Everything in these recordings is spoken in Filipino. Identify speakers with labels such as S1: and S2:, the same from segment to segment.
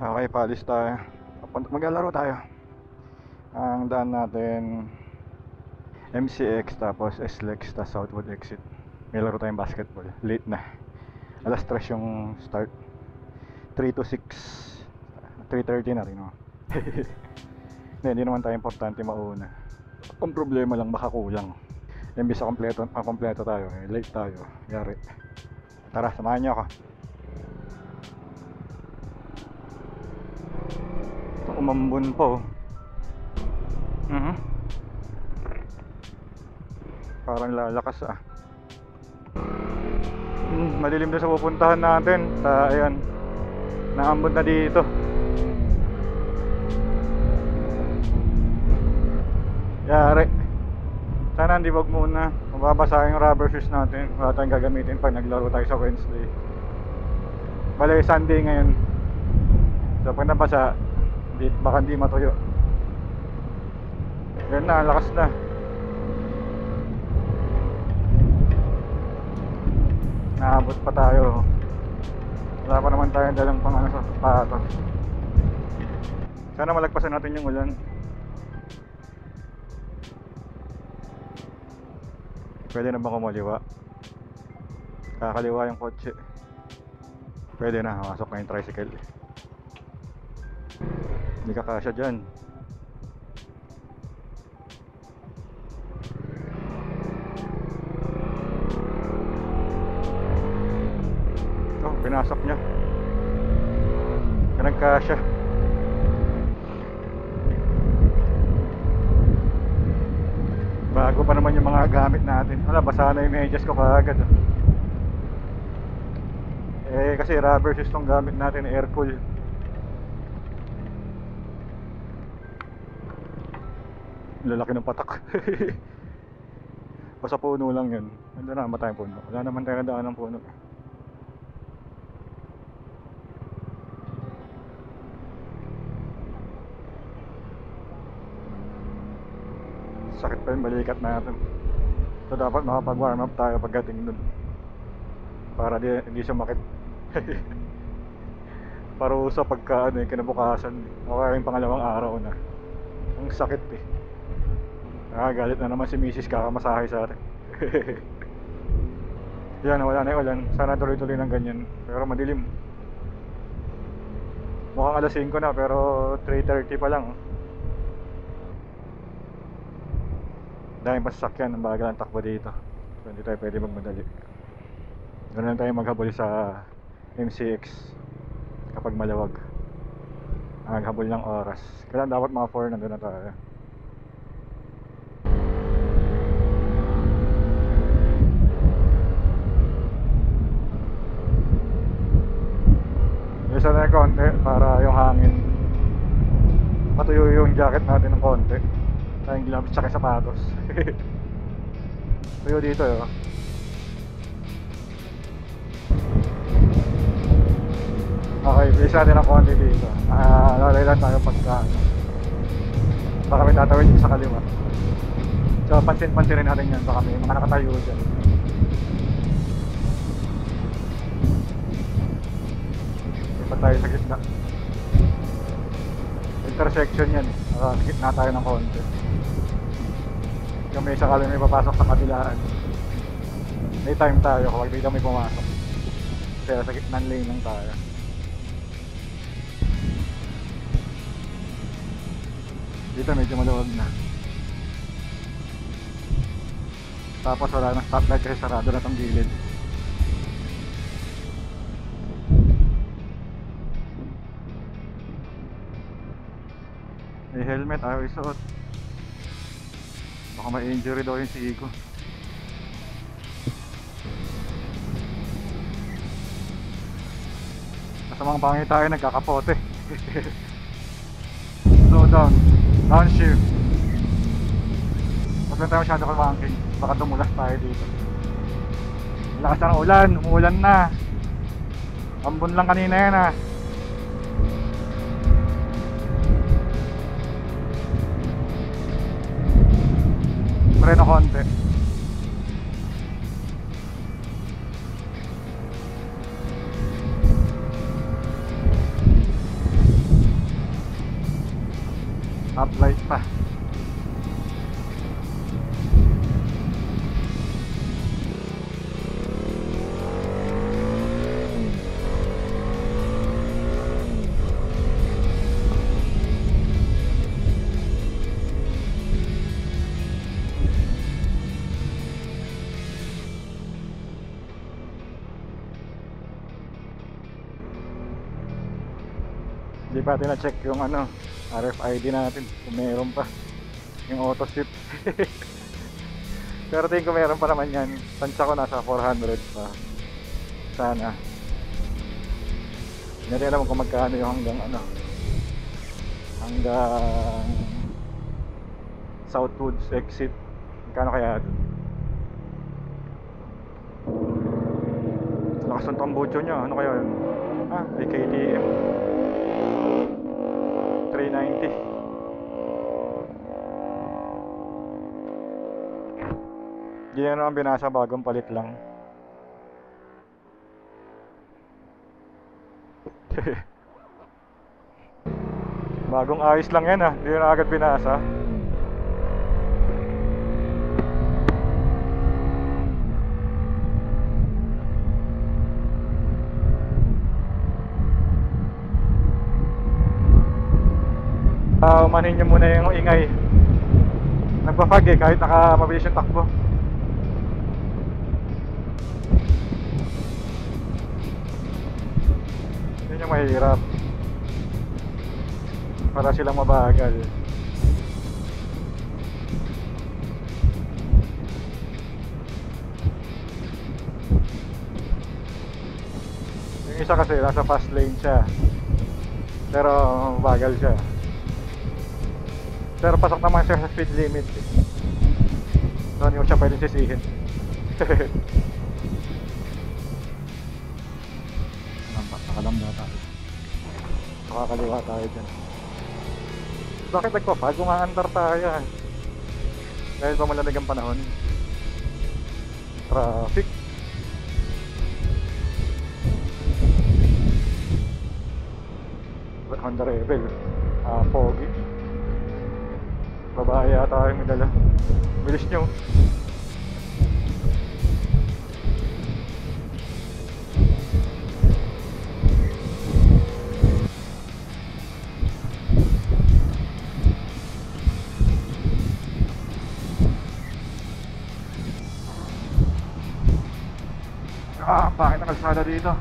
S1: Okay, paalis tayo. Maglalaro tayo. Ang daan natin MCX tapos SLEX tapos Southwood exit. May laro tayong basketball. Late na. Alas 3 yung start. 3 to 6. 3.30 na rin. No? Hindi naman tayo importante mauna. Ang problema lang baka kulang. Imbis sa kompleto, ang kompleto tayo. Eh, late tayo. Yari. Tara, samahan niyo ako. Umambon po. Mhm. Parang lalakas ah. Hmm, madilim na sa pupuntahan natin. Ta ayan. Naambon na dito. Yari. Sana hindi wag muna. Mababasa yung rubber shoes natin. Wala tayong gagamitin pag naglaro tayo sa Wednesday. Bale, Sunday ngayon. So pag nabasa, di, baka hindi matuyo. Yan na, lakas na. Naabot pa tayo. Wala pa naman tayong dalang pang ano sa sapatos. Sana malagpasan natin yung ulan. Pwede na ba kumaliwa? Kakaliwa yung kotse. Pwede na, masok na yung tricycle. Hindi ka kasya dyan. Oh, pinasok niya. Ganang kasya. Bago pa naman yung mga gamit natin. Wala, basa na yung medyas ko kaagad. Eh, kasi rubber shoes tong gamit natin, air cool. Lalaki ng patak. Basta puno lang yun. Na naman tayong puno. Wala naman tayo daan ng puno. Sakit pa yung balikat natin. So dapat makapag-warm up tayo pagdating dun. Para di, hindi siya makit. Parusa pagka ano, eh, kinabukasan. O kaya yung pangalawang araw na. Sakit eh. Nakagalit na naman si Mrs. kakamasahe sa atin. Yan, wala na yung ulan. Sana tuloy-tuloy ng ganyan. Pero madilim. Mukhang alas 5 na pero 3.30 pa lang. Dahil pa sasakyan, ang bagal ang takbo dito. So hindi tayo pwede magmadali. Ganun lang tayo maghabol sa MCX kapag malawag. Ang habol ng oras. Kailan dapat mga 4 nandun na tayo. Isa na yung konti para yung hangin matuyo yung jacket natin ng konti. Tayong gloves tsaka sapatos. Tuyo dito yun. Okay, please natin ang konti dito. Ah, lalay lang tayo pagka ano. Baka may tatawid sa kaliwa. So, pansin-pansinin natin yan. Baka may mga nakatayo dyan. Iba tayo sa gitna. Intersection yan. Uh, sa gitna tayo ng konti. Yung may sakali may papasok sa kabilaan. May time tayo kapag bigla may pumasok. Kaya sa gitna lane lang tayo. Dito medyo maluwag na. Tapos wala nang stoplight kasi sarado na tong gilid. May helmet ayaw isuot. Baka may injury daw yung si Igo. Masamang pangit tayo nagkakapote. Slow down. Downshift. Huwag lang tayo masyado kalmangking. Baka tumulas tayo dito. Lakas na ng ulan. Umuulan na. Ambon lang kanina yan ah. Preno konti. Pa. Hindi pa natin na-check yung ano, RFID natin kung meron pa. Yung auto shift. Pero tingin ko meron pa naman yan. Tansya ko nasa 400 pa. Sana. Hindi natin alam kung magkano yung hanggang ano. Hanggang Southwoods exit. Magkano kaya doon? Lakas ng tambucho niya. Ano kaya yun? Ah, may KTM. 390. Hindi na naman binasa bagong palit lang. bagong ayos lang yan ah. Hindi na agad binasa. Ah, umanin nyo muna yung ingay. Nagpa-fog eh, kahit nakamabilis yung takbo. Yun yung mahirap. Para silang mabagal. Yung isa kasi nasa fast lane siya. Pero mabagal siya. Pero pasok naman siya sa speed limit. Eh. Hindi ko siya pwede sisihin. Nakalamba tayo. Makakaliwa tayo dyan. Bakit nagpa-fog? Umaandar tayo. ah. Dahil ba malamig ang panahon? Traffic. Honda Rebel. Ah, pogi. Babae yata may dala. Bilis nyo. Ah, bakit ang kalsada dito?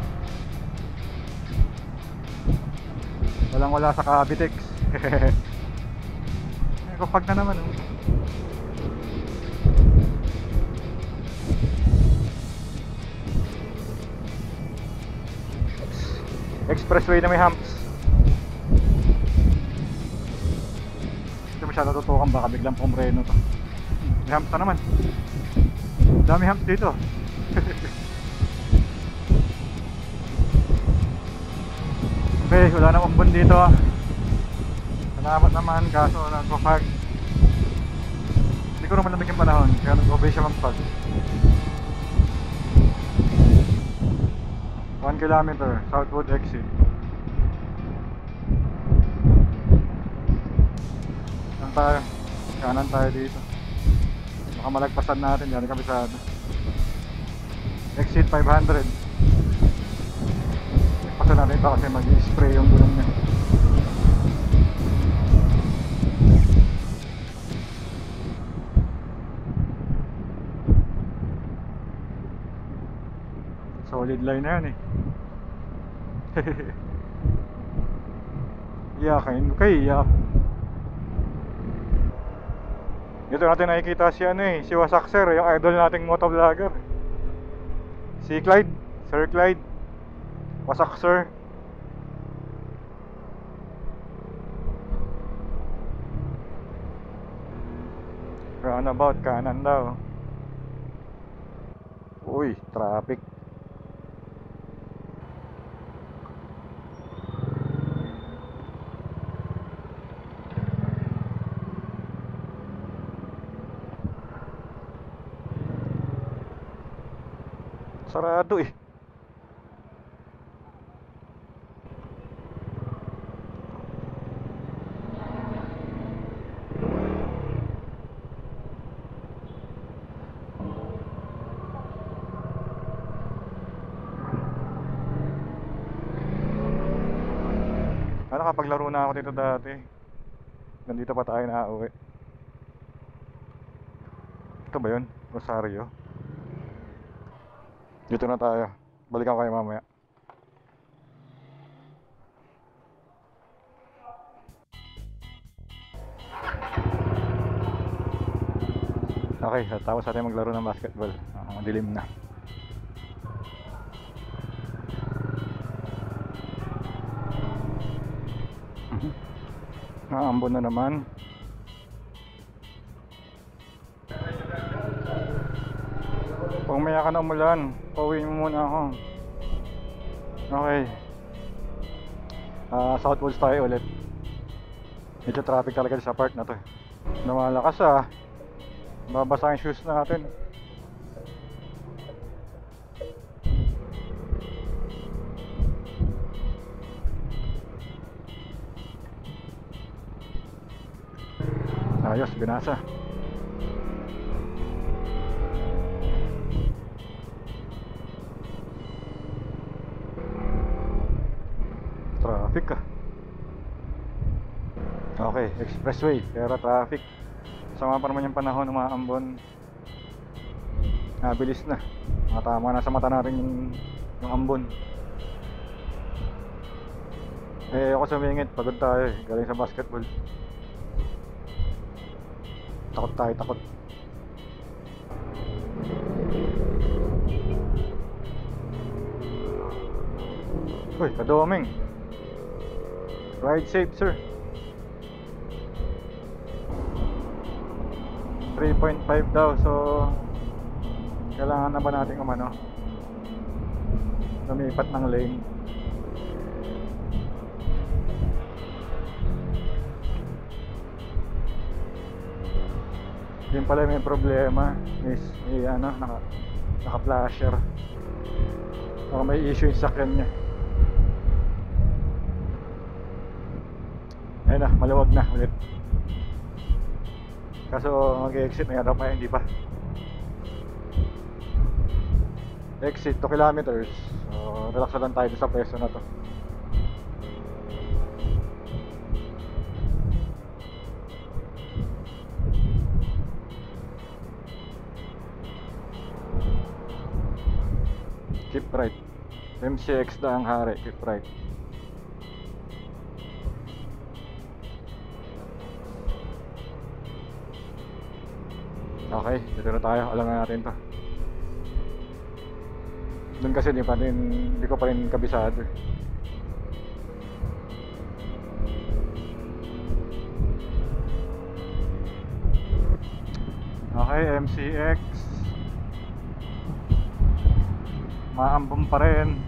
S1: Walang wala sa Cavitex. Kapag na naman oh. Expressway na may humps. Hindi masyado tutukan baka biglang pumreno to. May humps na naman. Dami humps dito. Okay, wala na umbon dito. Salamat naman, kaso nagpa-fog. Hindi ko naman lamig yung panahon, kaya nag-obey siya mag-fog. 1 kilometer, Southwood exit. Saan tayo? Kanan tayo dito. Baka malagpasan natin, yan kami sa exit 500. Pasa natin ito kasi mag-spray yung gulong niya. Solid line na yan eh. Iyakin mo kay iyak. Dito natin nakikita si ano eh, si Wasakser, yung idol nating motovlogger. Si Clyde, Sir Clyde. Wasak sir. Roundabout kanan daw. Uy, traffic. sarado eh Ano nakapaglaro na ako dito dati Nandito pa tayo na uwi Ito ba yun? Rosario? Dito na tayo. Balikan kayo mamaya. Okay, tapos natin maglaro ng basketball. Ang dilim na. Naambon na naman. Pag umaya ka na umulan, pauwiin mo muna ako. Okay. Ah, South Woods tayo ulit. Medyo traffic talaga sa part na to. eh. Lumalakas ah. Babasa yung shoes natin. Ayos, binasa. Okay, expressway, pero traffic. Sama pa naman yung panahon, umaambon. Ah, bilis na. Mga tama na sa mata natin yung, yung ambon. Eh, ako sumingit. Pagod tayo eh. Galing sa basketball. Takot tayo, takot. Uy, kadoming. Ride safe, sir. 3.5 daw, so kailangan na ba natin umano? Lumipat ng lane. Yun pala may problema is may ano naka, naka flasher o may issue yung sakyan niya. Ayun na maluwag na ulit kaso mag-exit na pa hindi pa. Exit 2 kilometers. So relax lang tayo sa pwesto na to. Keep right. MCX na ang hari keep right okay dito na tayo. Alam na natin to. Doon kasi di pa rin hindi ko pa rin kabisado. Okay, MCX Maambong pa rin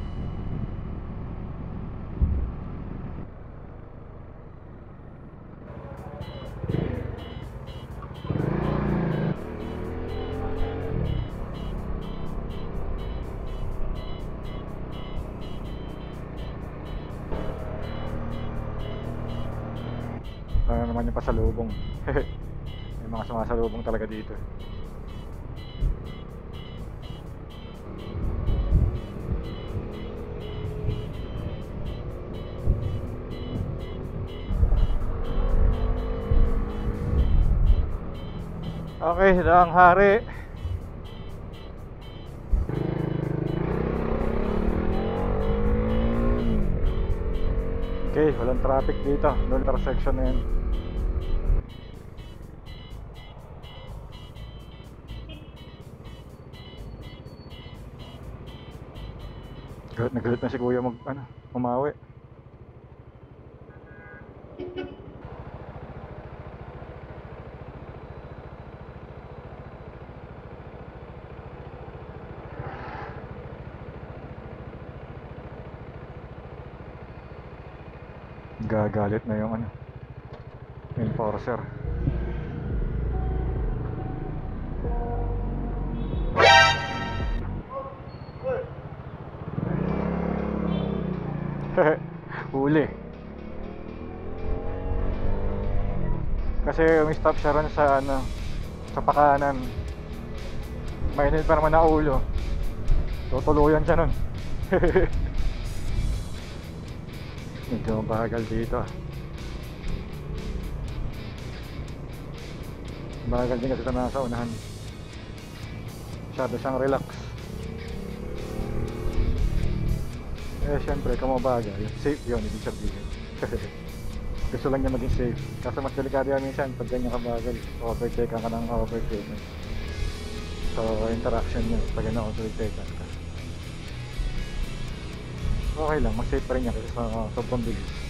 S1: Ano naman yung pasalubong. May mga sumasalubong talaga dito. Okay, lang hari. Okay, walang traffic dito. No intersection na yun Galit na galit na si kuya mag, ano, umawi. Gagalit na Huli Kasi yung stop siya ron sa ano Sa pakanan Mainit pa naman na ulo Tutuluyan siya nun Medyo mabagal dito. Bagal din kasi sa unahan. Masyado siyang relax. Eh, syempre, kung mabagal, safe yun, ibig sabihin. Kasi, gusto lang niya maging safe. Kaso mas delikado yan minsan, pag ganyan kabagal, overtake ka ng overtake. So, interaction niya, pag na overtake ka. Okay lang, mas safe pa rin yan kasi sa sobrang bilis.